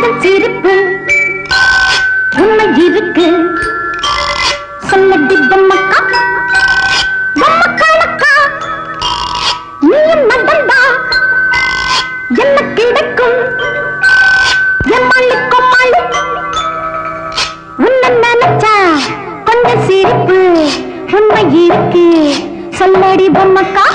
சொல்லும் சிரிப்பு. உண்மை இருக்கு. சொல்லடி பொம்மக்கா. பொம்மக்கானக்கா. நீயும் நடந்தா என்ன கிடைக்கும்? எம்மாளுக்கும் மாளு உன்னை நினைச்சா கொஞ்சம் சிரிப்பு. உண்மை இருக்கு. சொல்லடி பொம்மக்கா.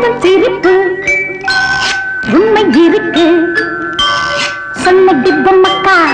கொஞ்சம் சிரிப்பு உண்மை இருக்கு. சொன்ன பொம்மக்கா மக்கா.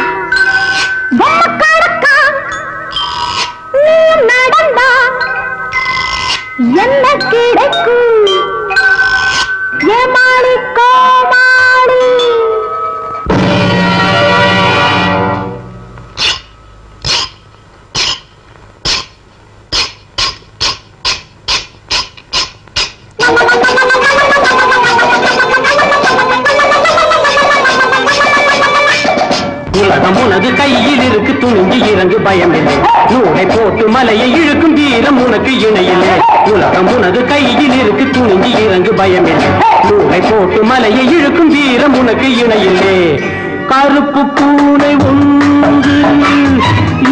உலகம் உனது கையில் இருக்கு. துணிஞ்சு இறங்கு பயமில்லை. நூலை போட்டு மலையை இழுக்கும் வீரம் உனக்கு இணையில்லை. உலகம் உனது கையில் இருக்கு. துணிஞ்சு இறங்கு பயமில்லை. நூலை போட்டு மலையை இழுக்கும் வீரம் உனக்கு இணையில்லை. கருப்பு பூனை ஒன்று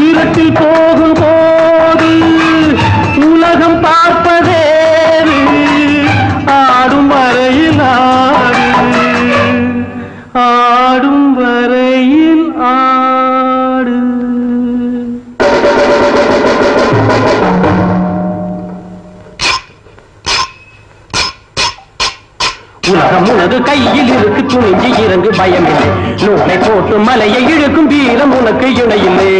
இருட்டில் போகும் போ உலகம் உனது கையில் இருக்கு துணிஞ்சு இறங்கு பயமில்லை. நூலை போட்டு மலையை இழுக்கும் வீரம் உனக்கு இணையில்லை.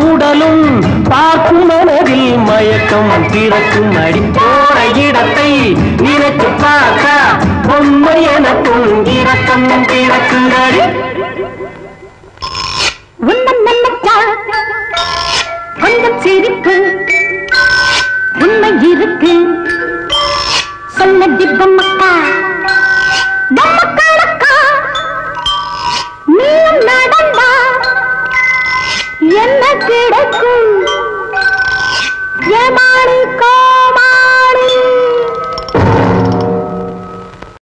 உடலும் பார்க்கும் மனதில் மயக்கம். பிறக்கும் அடிப்போற இடத்தை நினைத்து பார்க்க பொம்மை எனக்கும் இரக்கம். பிறக்குதடி